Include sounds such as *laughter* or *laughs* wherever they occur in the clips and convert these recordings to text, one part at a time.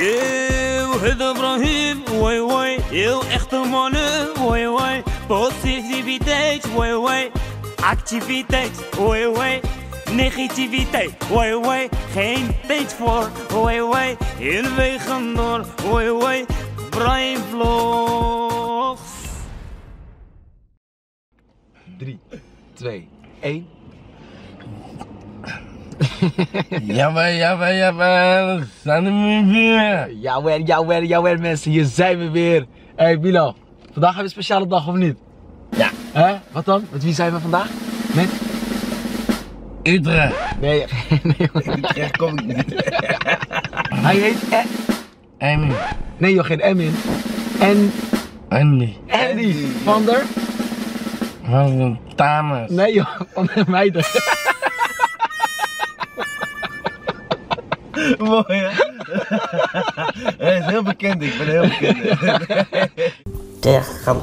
Eeuw, het Ibrahim, wai wai. Heel echte mannen, wai wai. Positiviteit, wai wai. Activiteit, wai wai. Negativiteit, wai wai. Geen tijd voor, wai wai. Heel wegen door, wai wai. Brian Vlogs. 3, 2, 1. Jawel, jawel, jawel. Zijn er weer? Jawel, jawel, jawel mensen, hier zijn we weer. Hé hey, Bilo, vandaag hebben we een speciale dag of niet? Ja. Hè? Wat dan? Met wie zijn we vandaag? Met? Utrecht. Nee, *laughs* nee. Utrecht kom ik niet. *laughs* Hij heet e Emmy. Nee joh, geen Emin. En Andy. Andy van der? Van de Tamas. Nee joh, van de meiden. *laughs* *laughs* Mooi hè? *laughs* Hij is heel bekend, ik ben heel bekend. *laughs* Tegen.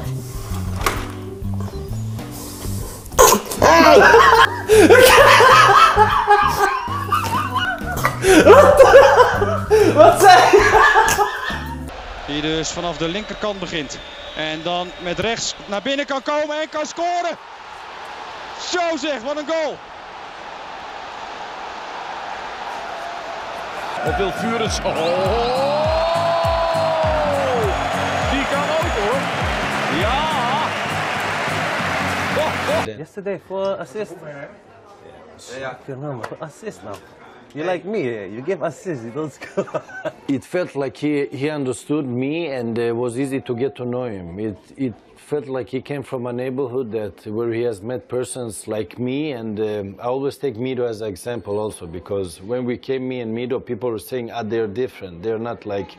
Die dus vanaf de linkerkant begint. En dan met rechts naar binnen kan komen en kan scoren. Zo zeg, wat een goal. Op wil Furens. Oh! Die kan ook hoor. Ja! Yesterday for assist. Yeah. For assist now. You like me, you give assist, you don't score. *laughs* It felt like he, he understood me and it was easy to get to know him. It, it felt like he came from a neighborhood that where he has met persons like me and um, I always take Mido as an example also because when we came, me and Mido, people were saying, ah, they're different. They're not like,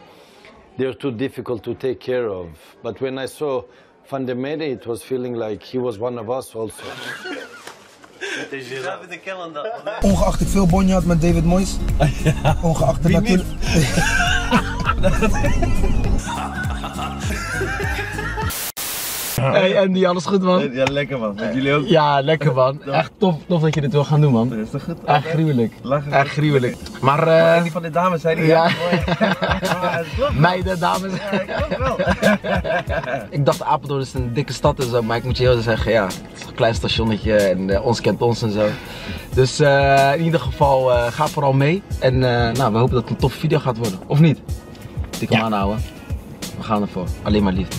they're too difficult to take care of. But when I saw Van it was feeling like he was one of us also. *laughs* Ongeacht ik veel bonje had met David Moyes. *laughs* Ongeacht het natuurlijk. *laughs* *laughs* Hey Andy, alles goed man? Ja, lekker man. Met jullie ook? Ja, lekker man. Echt tof, tof dat je dit wil gaan doen man. Is dat goed? Echt gruwelijk. Lachen. Echt gruwelijk. Maar En eh, die van de dames zei die Ja. mooi. *laughs* Ja, dat klopt. meiden, dames. Ja, dat klopt wel. *laughs* Ik dacht Apeldoorn is een dikke stad en zo, maar ik moet je heel zeggen, ja, het is een klein stationnetje en eh, ons kent ons en zo. Dus eh, in ieder geval, eh, ga vooral mee. En eh, nou, we hopen dat het een toffe video gaat worden. Of niet? Ik hem aanhouden. We gaan ervoor. Alleen maar liefde.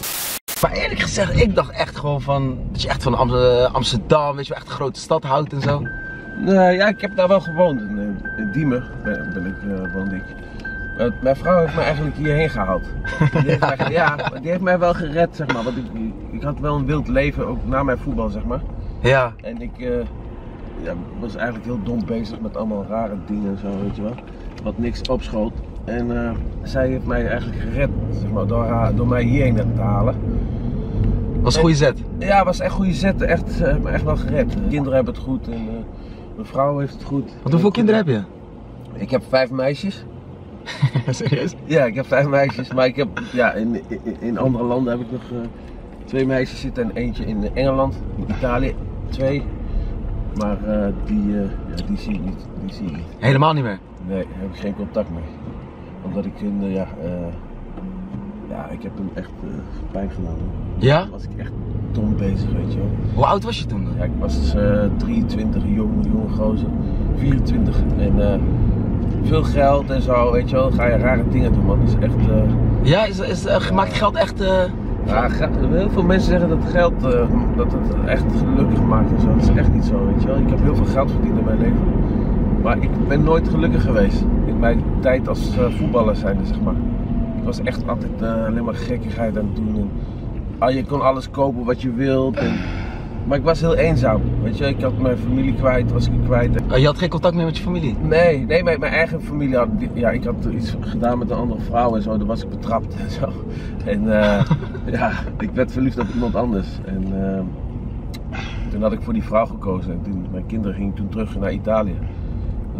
Maar eerlijk gezegd, ik dacht echt gewoon van, dat je echt van eh, Amsterdam, weet je wel, echt een grote stad houdt en zo. Nee, ja, ik heb daar wel gewoond. In, eh, in Diemen ben, ben ik, woonde ik. Maar mijn vrouw heeft me eigenlijk hierheen gehaald. Die heeft *laughs* mij, ja, maar die heeft mij wel gered, zeg maar. Want ik, ik had wel een wild leven, ook na mijn voetbal, zeg maar. Ja, En ik ja, was eigenlijk heel dom bezig met allemaal rare dingen en zo, weet je wel. Wat niks opschoot. En eh, zij heeft mij eigenlijk gered, zeg maar, door, haar, door mij hierheen te halen. was een goede zet. Ja, was echt goede zetten. Echt, eh, me echt wel gered. De kinderen hebben het goed en eh, mijn vrouw heeft het goed. Want hoeveel kinderen heb je? Ik heb vijf meisjes. *laughs* Serieus? Ja, ik heb vijf meisjes. Maar ik heb, ja, in, in, in andere landen heb ik nog eh, twee meisjes zitten en eentje in Engeland, in Italië, twee. Maar eh, die, eh, ja, die zie ik niet. Die zie ik niet. Helemaal niet meer. Nee, daar heb ik geen contact mee. Omdat ik hun, eh, ja, eh, ja, ik heb hem echt eh, pijn gedaan. hoor. Ja? Dan was ik echt dom bezig, weet je wel. Hoe oud was je toen? Ja, ik was eh 23, jong, jong gozer, 24. En eh, veel geld en zo, weet je wel. Dan ga je rare dingen doen, man. Dat is echt... eh, Ja, is, is, eh, maakt geld echt... eh, ja, heel veel mensen zeggen dat geld eh, dat het echt gelukkig maakt en zo. Dat is echt niet zo, weet je wel. Ik heb heel veel geld verdiend in mijn leven. Maar ik ben nooit gelukkig geweest. Mijn tijd als eh, voetballer zijnde, zeg maar. Ik was echt altijd eh, alleen maar gekkigheid aan het doen. En, ah, je kon alles kopen wat je wilt. En, maar ik was heel eenzaam, weet je. Ik had mijn familie kwijt, was ik kwijt. je had geen contact meer met je familie? Nee, nee, mijn, mijn eigen familie had, ja, ik had iets gedaan met een andere vrouw en zo, dan was ik betrapt en zo. En eh, ja, ik werd verliefd op iemand anders. En toen had ik voor die vrouw gekozen en toen, mijn kinderen gingen toen terug naar Italië.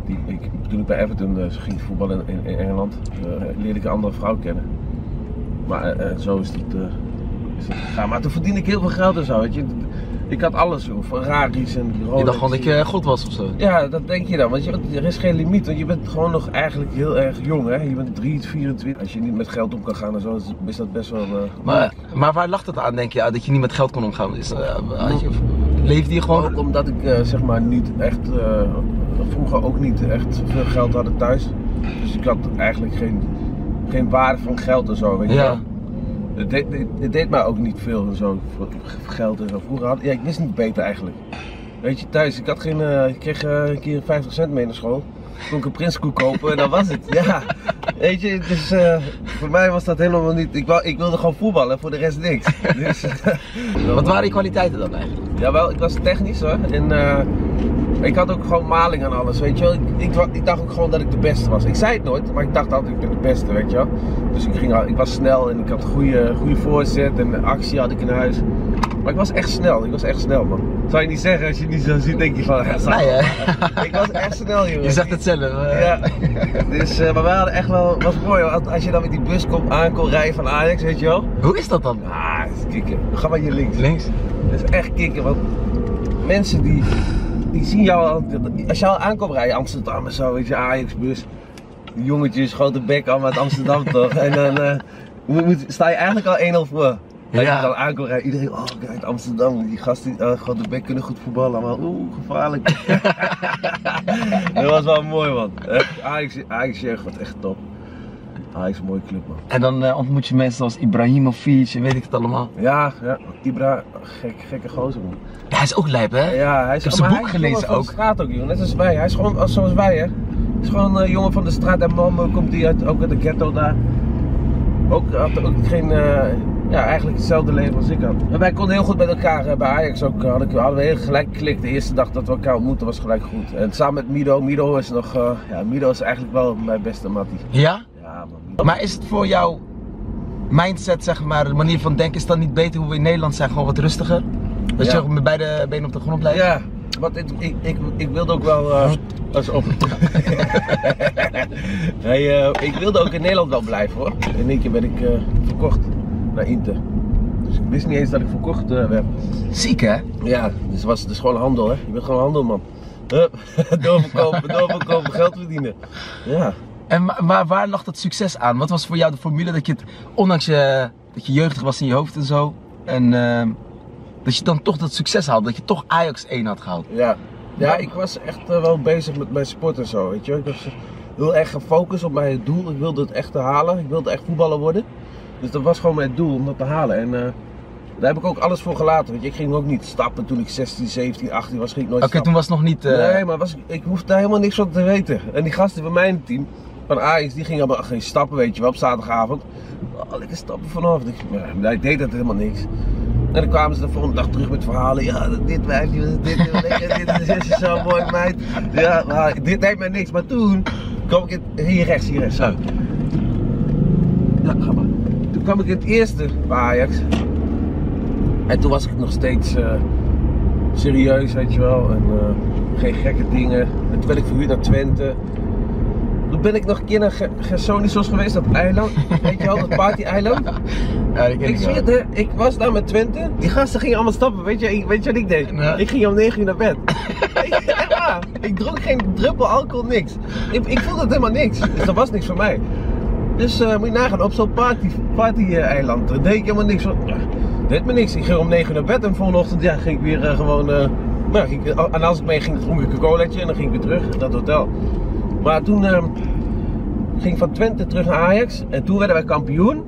Die, ik, toen ik bij Everton eh, ging voetballen in, in Engeland, eh, leerde ik een andere vrouw kennen. Maar eh, zo is het, is het gegaan. Maar toen verdiende ik heel veel geld en zo, weet je. Ik had alles, joh. Ferraris en Rolex. Je dacht gewoon dat je God was of zo. Ja, dat denk je dan. Want je, er is geen limiet. Want je bent gewoon nog eigenlijk heel erg jong, hè. Je bent 3, 24. Als je niet met geld om kan gaan en zo, is- dat best wel... eh, Maar, maar waar lag het aan, denk je, dat je niet met geld kon omgaan? Is, had je, leefde je gewoon... Ook omdat ik eh, zeg maar niet echt, vroeger ook niet echt veel geld hadden thuis. Dus ik had eigenlijk geen, geen waarde van geld en zo, weet je Ja. Het deed, het, het deed mij ook niet veel en zo, geld en zo. Vroeger had ja, ik wist niet beter eigenlijk. Weet je, thuis, ik had geen, eh, ik kreeg eh, een keer 50 cent mee naar school. Kon ik een prinskoek kopen en dat was het. Ja, weet je, dus eh, voor mij was dat helemaal niet. Ik, wou, ik wilde gewoon voetballen, voor de rest niks. Dus, *laughs* Wat waren je kwaliteiten dan eigenlijk? Jawel, ik was technisch hoor. En ik had ook gewoon maling aan alles, weet je wel. Ik, ik, ik dacht ook gewoon dat ik de beste was. Ik zei het nooit, maar ik dacht altijd ik ben de beste, weet je wel. Dus ik, ging, ik was snel en ik had goede, goede voorzet en actie had ik in huis. Maar ik was echt snel, ik was echt snel man. Zou je niet zeggen, als je het niet zo ziet denk je van... Ja, Nee, hè? *laughs* ik was echt snel jongen. Je zegt het zelf. eh. Ja, dus, eh, maar wij hadden echt wel, was mooi hoor. Als je dan met die bus komt, aan kon rijden van Ajax, weet je wel. Hoe is dat dan? Ah, het is kicken. Ga maar hier links. Links? Dat is echt kicken, want mensen die, die zien jou al, als je al aankomt rijden, Amsterdam en zo, weet je, Ajax-bus. Jongetjes, grote bek, allemaal uit Amsterdam toch? En dan eh, moet, moet- sta je eigenlijk al 1-0 voor. Als Ja. je dan aankomt rijden, iedereen, oh kijk, Amsterdam, die gasten, uh, grote bek kunnen goed voetballen, maar oeh, gevaarlijk. dat was wel mooi man. Ajax, Ajax echt top. Ajax is een mooie club man. En dan eh, ontmoet je mensen als Ibrahimovic en weet ik het allemaal. Ja, ja, Ibra, gek, gekke gozer man. Ja, hij is ook lijp, hè? Ja, hij is Ik heb zijn boek gelezen ook. straat ook, joh. Net als wij. Hij is gewoon als- zoals wij, hè. Hij is gewoon een jongen van de straat. En Malmö komt hij uit, ook uit de ghetto daar. Ook, had ook geen, eh, ja, eigenlijk hetzelfde leven als ik had. En wij konden heel goed met elkaar. eh, bij Ajax ook eh, hadden, hadden we heel gelijk geklikt. De eerste dag dat we elkaar ontmoetten was gelijk goed. En samen met Mido. Mido is nog, eh, ja, Mido is eigenlijk wel mijn beste mattie. Ja? Maar is het voor jou mindset, zeg maar, de manier van denken, is dat niet beter hoe we in Nederland zijn, gewoon wat rustiger? Dat Ja. je met beide benen op de grond blijft? Ja, want ik, ik, ik, ik wilde ook wel. eh pas op. *laughs* hey, eh, ik wilde ook in Nederland wel blijven hoor. In één keer ben ik eh, verkocht naar Inter. Dus ik wist niet eens dat ik verkocht werd. Ziek, hè? Ja, dus het was dus gewoon handel hè. Je bent gewoon handelman. Hup, *laughs* doorverkopen, doorverkopen, geld verdienen. Ja. En ma- maar waar lag dat succes aan? Wat was voor jou de formule dat je het, ondanks je, dat je jeugdig was in je hoofd en zo, en ehm, dat je dan toch dat succes had, dat je toch Ajax 1 had gehaald? Ja, ja ik was echt eh, wel bezig met mijn sport en zo, weet je. Ik was heel erg gefocust op mijn doel. Ik wilde het echt halen. Ik wilde echt voetballer worden. Dus dat was gewoon mijn doel om dat te halen. En eh, daar heb ik ook alles voor gelaten. Weet je. Ik ging ook niet stappen toen ik 16, 17, 18 was. Ging ik nooit Oké, toen was het nog niet... eh, Nee, maar was, ik hoefde daar helemaal niks van te weten. En die gasten van mijn team, van Ajax, die gingen allemaal geen stappen, weet je wel, op zaterdagavond. Oh, lekker stappen vanaf. Ja, ik deed dat helemaal niks. En dan kwamen ze de volgende dag terug met verhalen. Ja, dit wijfje, dit, dit, lekker, dit is zo mooi, meid. Ja, maar dit deed mij niks. Maar toen kwam ik in, hier rechts, hier rechts. Zo. Ja, ga maar. Toen kwam ik in het eerste bij Ajax. En toen was ik nog steeds eh, serieus, weet je wel. En eh, geen gekke dingen. En toen werd ik verhuurd naar Twente. Toen ben ik nog een keer naar Ge- Gersonisos geweest, dat eiland. Weet je wel, dat party-eiland. *laughs* ja, Ik ik het, ik was daar met Twente. Die gasten gingen allemaal stappen. Weet je, weet je wat ik deed? Nee. Ik ging om 9 uur naar bed. *laughs* ik, ik dronk geen druppel alcohol, niks. Ik, ik voelde het helemaal niks. Dus dat was niks voor mij. Dus eh, moet je nagaan, op zo'n party, party eh, eiland deed ik helemaal niks. van- Ja, deed me niks. Ik ging om 9 uur naar bed en volgende ochtend ja, ging ik weer eh, gewoon. nou, ging ik, en als ik mee ging, dronk ik een colaatje en dan ging ik weer terug naar het hotel. Maar toen eh, ging ik van Twente terug naar Ajax en toen werden wij kampioen.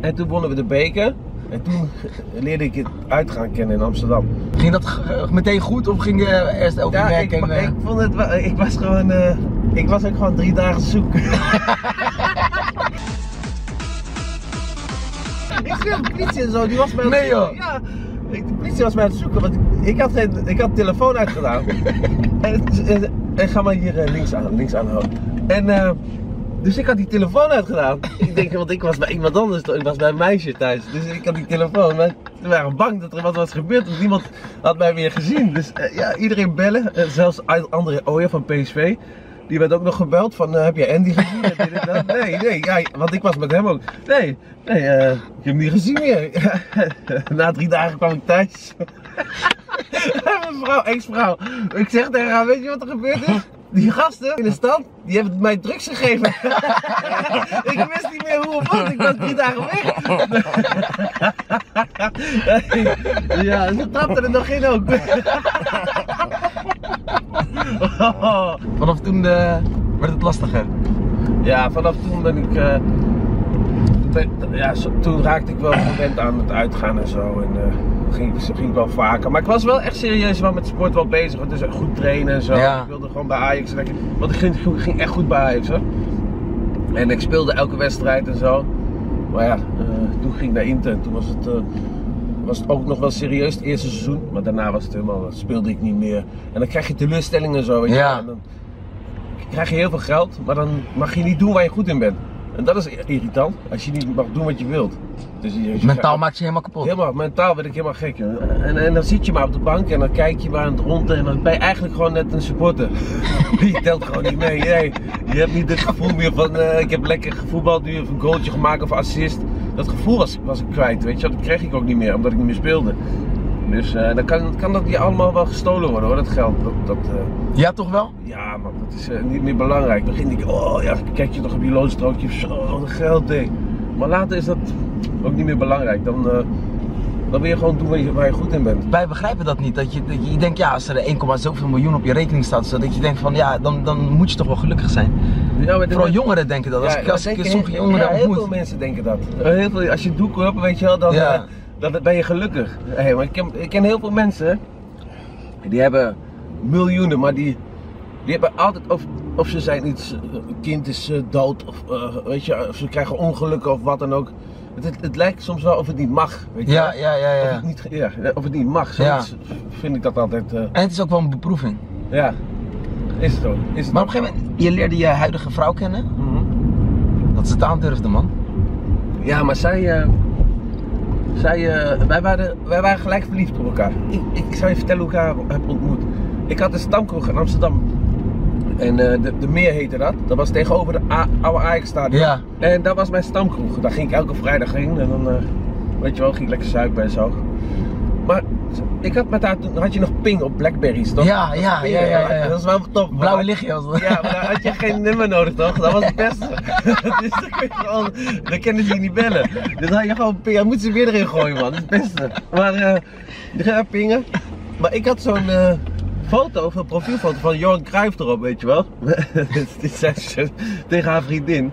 En toen wonnen we de beker. En toen leerde ik het uitgaan kennen in Amsterdam. Ging dat meteen goed of ging je eerst over Ja, ik, en... eh, ik vond het ik was gewoon, eh, ik was ook gewoon drie dagen zoek. *laughs* ik de politie en zo, die was mij aan het Nee, joh. Ja, de politie was mij aan het zoeken, want ik, ik had, geen, ik had de telefoon uitgedaan. *laughs* en, en, en ga maar hier eh, links aan, links aanhouden. En eh, dus ik had die telefoon uitgedaan. *laughs* ik denk, want ik was bij iemand anders, ik was bij een meisje thuis. Dus ik had die telefoon. Maar ze waren bang dat er wat was gebeurd, want niemand had mij meer gezien. Dus eh, ja, iedereen bellen. Zelfs André Ooyer van PSV. Die werd ook nog gebeld van, heb je Andy gezien? Nee, nee, ja, want ik was met hem ook. Nee, nee, ik heb hem niet gezien meer. *laughs* Na drie dagen kwam ik thuis. *laughs* *laughs* Mijn vrouw, ex-vrouw. Ik zeg tegen haar, weet je wat er gebeurd is? Die gasten in de stad, die hebben mij drugs gegeven. *laughs* ik wist niet meer hoe of wat, ik was drie dagen weg. *laughs* ja, ze trapten er nog in ook. Vanaf toen eh, werd het lastiger. Ja, vanaf toen ben ik. eh, ja, toen raakte ik wel gewend aan het uitgaan en zo. En eh, ging, ik- ging ik wel vaker. Maar ik was wel echt serieus wel met sport wel bezig. Dus goed trainen en zo. Ja. Ik wilde gewoon bij Ajax. lekker- Want ik ging, ging echt goed bij Ajax hoor. En ik speelde elke wedstrijd en zo. Maar ja, eh, toen ging ik naar Inter. En toen was het, eh, was het ook nog wel serieus het eerste seizoen. Maar daarna was het helemaal, speelde ik niet meer. En dan krijg je teleurstellingen en zo. Weet je Ja. wel. En dan, krijg je heel veel geld, maar dan mag je niet doen waar je goed in bent. En dat is irritant, als je niet mag doen wat je wilt. Dus je, je Mentaal gaat- maakt je helemaal kapot. Helemaal, mentaal werd ik helemaal gek. En, en dan zit je maar op de bank en dan kijk je maar aan het rond en dan ben je eigenlijk gewoon net een supporter. *laughs* Die telt gewoon niet mee. Nee, je hebt niet het gevoel meer van eh, ik heb lekker gevoetbald nu of een goaltje gemaakt of assist. Dat gevoel was, was ik kwijt, weet je. Dat kreeg ik ook niet meer, omdat ik niet meer speelde. Dus eh, dan kan, kan dat je allemaal wel gestolen worden hoor, dat geld. Dat, dat, eh, Ja, toch wel? ja, maar dat is eh, niet meer belangrijk. Dan ging ik, oh ja, kijk je toch op je loonstrookje, zo, wat een geldding. Maar later is dat ook niet meer belangrijk. Dan, dan wil je gewoon doen waar je, waar je goed in bent. Wij begrijpen dat niet. Dat je, dat je, denkt, ja, als er 1, zoveel miljoen op je rekening staat, zodat je denkt van, ja, dan, dan moet je toch wel gelukkig zijn. Ja, Vooral jongeren denken dat. Als Ja, ik, als dat ik denken sommige heel- jongeren ja, heel ontmoet. veel mensen denken dat. Heel veel, als je doek hebt, weet je wel, dan, Ja. Dan ben je gelukkig. Hey, maar ik, ken, ik ken heel veel mensen, die hebben miljoenen, maar die, die hebben altijd, of, of ze zijn iets, eh, kind is eh, dood, of eh, weet je, of ze krijgen ongelukken of wat dan ook. Het, het, het lijkt soms wel of het niet mag, weet je Ja, wel. ja, ja, Of ja. het niet, ja, of het niet mag, zoiets vind ik dat altijd, En het is ook wel een beproeving. ja. Is het zo, is het Maar op een gegeven moment, je leerde je huidige vrouw kennen. Mhm. Dat ze het aandurfde, man. Ja, maar zij. Zij eh, wij, waren, wij waren gelijk verliefd op elkaar. Ik, ik zou je vertellen hoe ik haar heb ontmoet. Ik had een stamkroeg in Amsterdam. En eh, de, de Meer heette dat. Dat was tegenover de A- oude Ajax-stadion. Ja. En dat was mijn stamkroeg. Daar ging ik elke vrijdag heen. En dan, eh, weet je wel, ging ik lekker zuipen en zo. Maar ik had met haar toen, had je nog ping op Blackberries, toch? Ja, ja, Ping, ja, ja. Dat is wel top. Blauwe Maar- lichtje was dat. ja, maar dan had je geen nummer nodig toch? Dat was het beste. *laughs* dus dan, kun je gewoon, dan kunnen ze je niet bellen. Dus dan had je gewoon pingen. Dan moeten ze weer erin gooien man, dat is het beste. Maar eh je gaat pingen. Maar ik had zo'n eh, foto, een profielfoto van Johan Cruijff erop, weet je wel. *laughs* Dit zei ze tegen haar vriendin.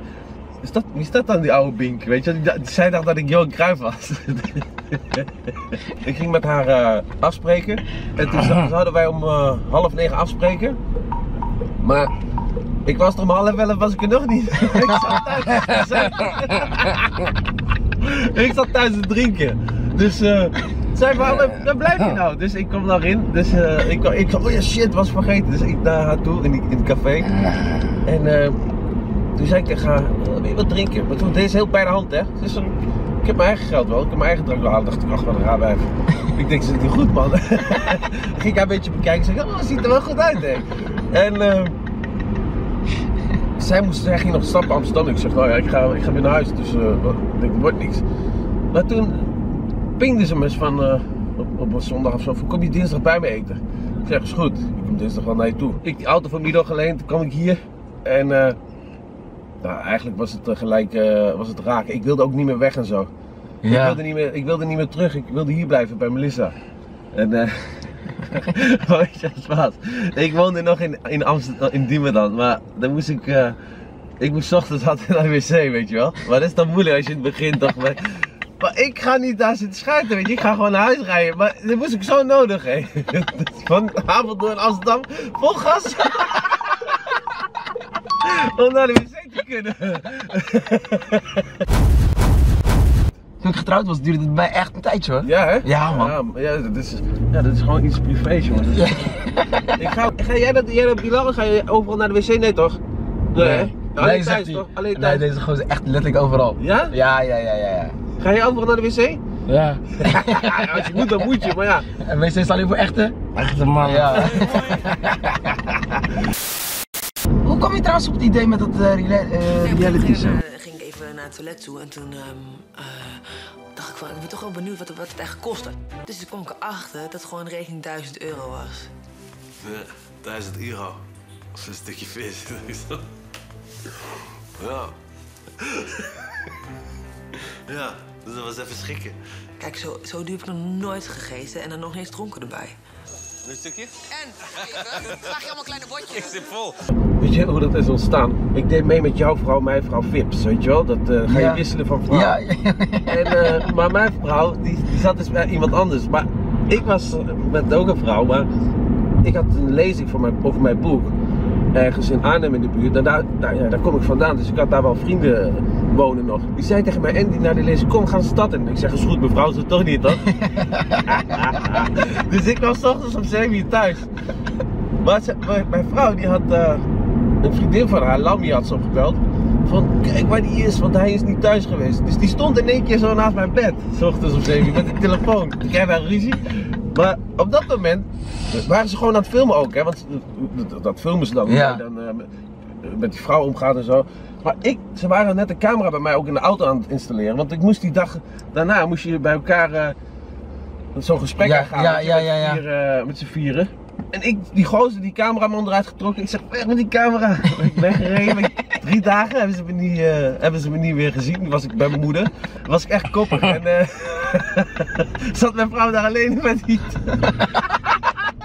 Is dat, wie is dat dan die oude bink, weet je? Die, zij dacht dat ik Johan Cruijff was. *laughs* *laughs* ik ging met haar eh, afspreken. En toen zou- zouden wij om eh, half negen afspreken. Maar ik was er om half elf, was ik er nog niet. *laughs* ik zat thuis. *laughs* ik zat thuis te drinken. Dus eh zei van, waar, blijf je nou? Dus ik kom daarin. Dus eh, ik, ik oh ja shit, was vergeten. Dus ik naar haar toe in, die, in het café. En toen zei ik wil je wat drinken? Maar toen deed ze heel bij de hand hè. Ik heb mijn eigen geld wel, ik heb mijn eigen drank wel. dacht ik, ach wat een raar wijf. ik denk, ze zit goed man. *laughs* Ging ik haar een beetje bekijken. Zeg, oh, ziet er wel goed uit hè. En eh, zij, moest, zij ging nog stappen Amsterdam. Ik zeg, nou ja, ik ga, ik ga weer naar huis. Dus wat- ik denk, wordt niks. Maar toen pingde ze me eens van, eh, op, op een zondag of zo, kom je dinsdag bij me eten? Ik zeg, is goed. Ik kom dinsdag wel naar je toe. Ik die auto van Mido geleend, toen kwam ik hier. En eh, nou, eigenlijk was het eh, gelijk was het raak. Ik wilde ook niet meer weg en zo. Ik, wilde niet meer, ik wilde niet meer terug. Ik wilde hier blijven bij Melissa. En eh weet je, Spaat. Ik woonde nog in, in Amsterdam, in Diemen dan. Maar dan moest ik, eh, ik moest ochtends altijd naar de wc, weet je wel. Maar dat is dan moeilijk als je in het begin toch... Maar, maar ik ga niet daar zitten schuiten, weet je. Ik ga gewoon naar huis rijden. Maar dat moest ik zo nodig, hè. *laughs* Van Apeldoorn naar Amsterdam, vol gas. *laughs* Om naar de wc te kunnen. *laughs* Toen ik getrouwd was, duurde het bij mij echt een tijdje hoor. Ja, hè? Ja, man. Ja, dat is, ja, dat is gewoon iets privés, jongen. Dat is- *laughs* ik ga, ga jij dat, jij dat Bilal, ga je overal naar de wc? Nee, toch? Nee, hè? Alleen Nee, thuis, zegt hij. toch? Alleen Nee, deze gozer echt letterlijk overal. Ja? Ja, ja, ja, ja. ja. Ga je overal naar de wc? Ja. *laughs* Als je moet, dan moet je, maar ja. En wc is alleen voor echte? Echte man. Ja. *laughs* Hoe kwam je trouwens op het idee met dat eh, rela- eh, reality show? Het toilet toe en toen ehm, eh, dacht ik van, ik ben toch wel benieuwd wat, het- wat het echt kostte. Dus toen kwam ik erachter dat gewoon een rekening 1000 euro was. Ja, 1000 euro. Is een stukje vis. *laughs* ja. *laughs* ja, dus dat was even schrikken. Kijk, zo, zo duur heb ik nog nooit gegeten en dan nog niet eens dronken erbij. Een stukje? En, vraag je allemaal kleine bordjes? Ik zit vol. Weet je hoe dat is ontstaan? Ik deed mee met jouw vrouw, mijn vrouw Vips, weet je wel? Dat eh, ga je Ja. wisselen van vrouw. Ja, ja, *laughs* En, eh, maar mijn vrouw, die, die zat dus bij iemand anders. Maar ik was met ook een vrouw, maar ik had een lezing voor mijn, over mijn boek. Ergens in Arnhem in de buurt. En daar, daar, ja, daar kom ik vandaan, dus ik had daar wel vrienden wonen nog. Die zei tegen mij, Andy, naar de lezing, kom, gaan stad in. Ik zeg, is goed, mevrouw, is het toch niet, toch? *laughs* dus ik was ochtends om 7 uur thuis. Maar ze- mijn, vrouw die had eh, een vriendin van haar, Lammy had ze opgebeld. Van kijk waar die is, want hij is niet thuis geweest. Dus die stond in één keer zo naast mijn bed. S ochtends om 7 uur met de telefoon. *laughs* Ik krijg daar ruzie. Maar op dat moment waren ze gewoon aan het filmen ook. Hè? Want dat, dat filmen ze dan. Ja. dan eh, met, met die vrouw omgaat en zo. Maar ik, ze waren net een camera bij mij ook in de auto aan het installeren. Want ik moest die dag daarna moest je bij elkaar eh, zo'n gesprek Ja, aangaan. ja, met ja, ja. vier, eh, met z'n vieren. En ik, die gozer, die cameraman eruit getrokken. Ik zeg, weg met die camera. *laughs* ik ben gereden. Drie dagen hebben ze, me niet, eh, hebben ze me niet weer gezien. Was ik bij mijn moeder. Was ik echt koppig. En *laughs* zat mijn vrouw daar alleen met die... *laughs*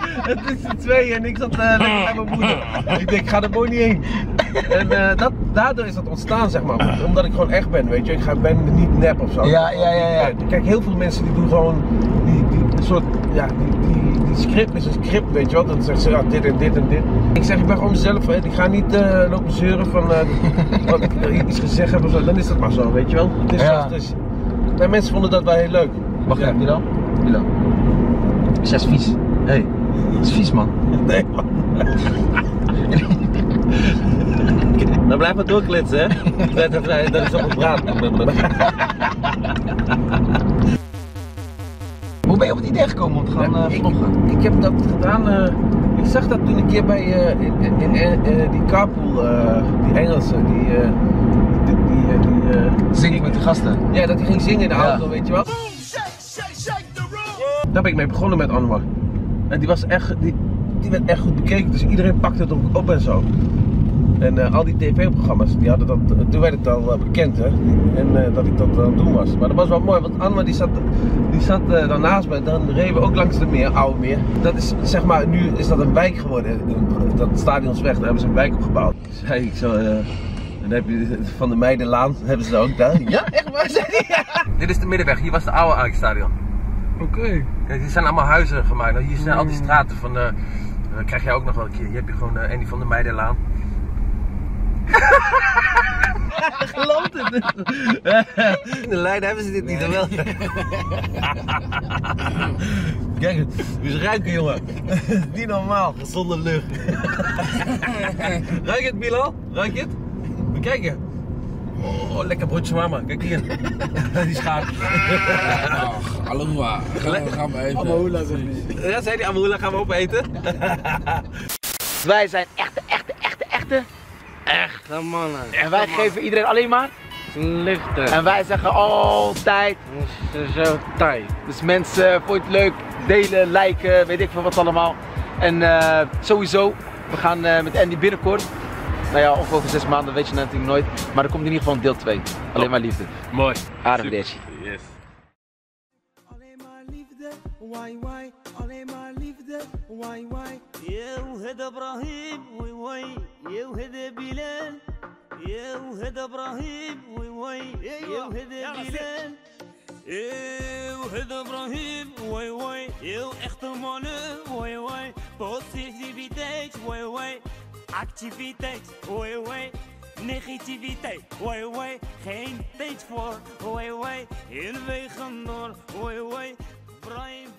Het is z'n tweeën en ik zat lekker bij mijn moeder. Ik denk, ik ga er mooi niet heen. En dat, daardoor is dat ontstaan, zeg maar. Omdat ik gewoon echt ben, weet je. Ik ga, ben niet nep of zo. Ja, ja, ja, ja. Kijk, heel veel mensen die doen gewoon die, die soort, ja, die, die, die script is een script, weet je wel. Dan zeggen ze, ja, dit en dit en dit. Ik zeg, ik ben gewoon mezelf, hè. Ik ga niet eh, lopen zeuren van, eh *laughs* wat ik iets gezegd heb of zo. Dan is dat maar zo, weet je wel. Het is Ja. zoals het is. En mensen vonden dat wel heel leuk. Wacht even, Milo. Milo. Zes is vies. Hé, hey, dat is vies man. *laughs* Nee, man. *laughs* Dan blijf maar doorklitsen, hè? *laughs* Dat, dat, dat is op praat. *laughs* Hoe ben je op het idee gekomen om te gaan eh, vloggen? ik heb dat gedaan. eh, ik zag dat toen een keer bij eh, in, in, in, die carpool, die Engelse, die. die, die, die Zingen met de gasten. ja, dat hij ging zingen in de Ja. auto, weet je wel. Daar ben ik mee begonnen met Anwar. En die was echt, die, die werd echt goed bekeken, dus iedereen pakte het ook op en zo. En eh, al die tv-programma's, die hadden dat, toen werd het al eh, bekend hè. En eh, dat ik dat aan het doen was. Maar dat was wel mooi, want Anwar die zat, die zat dan naast me. Dan reden we ook langs de meer, oude meer. Dat is zeg maar, nu is dat een wijk geworden. Dat stadion is weg, daar hebben ze een wijk opgebouwd. Zei ik zo, eh, dan heb je van de Meidenlaan, hebben ze ook daar. *laughs* Ja, echt waar? Zei ja. Dit is de middenweg, hier was de oude Ajax-stadion. Oké. Kijk, hier zijn allemaal huizen gemaakt. Nou, Hier zijn al die straten van. eh dan krijg jij ook nog wel een keer. Hier heb je gewoon Andy van der Meidenlaan. Gelooft het? In de lijn hebben ze dit niet, dan *laughs* wel. Kijk, dus ruiken jongen. *laughs* niet normaal, gezonde lucht. Ruik je het Bilal? Ruik je het? Kijk je. Oh, lekker broodje mama. Kijk hier. *laughs* Die schaap. Aloha. Gaan we, gaan we even. Amahula Ja, zei die Amula, gaan we opeten? Wij zijn echte, echte. Echte mannen. En wij geven iedereen alleen maar. Liefde. En wij zeggen altijd. Zo tijd. Dus mensen, vond je het leuk? Delen, liken, weet ik veel wat allemaal. En eh, sowieso, we gaan eh, met Andy binnenkort. Nou ja, ongeveer over zes maanden, weet je natuurlijk nooit. Maar er komt in ieder geval deel 2. Alleen maar liefde. Mooi. Arrivederci. Yes. Alleen maar liefde, why why, alleen maar liefde, واي واي يا وهد إبراهيم واي واي يا وهد بلال يا وهد إبراهيم واي واي يا وهد بلال يا وهد إبراهيم واي واي يا اختم على واي واي بوسيفيتيت واي واي اكتيفيتيت واي واي negativiteit. Hoi واي خاين tijd voor. Hoi واي in wegen door. واي hoi, Brian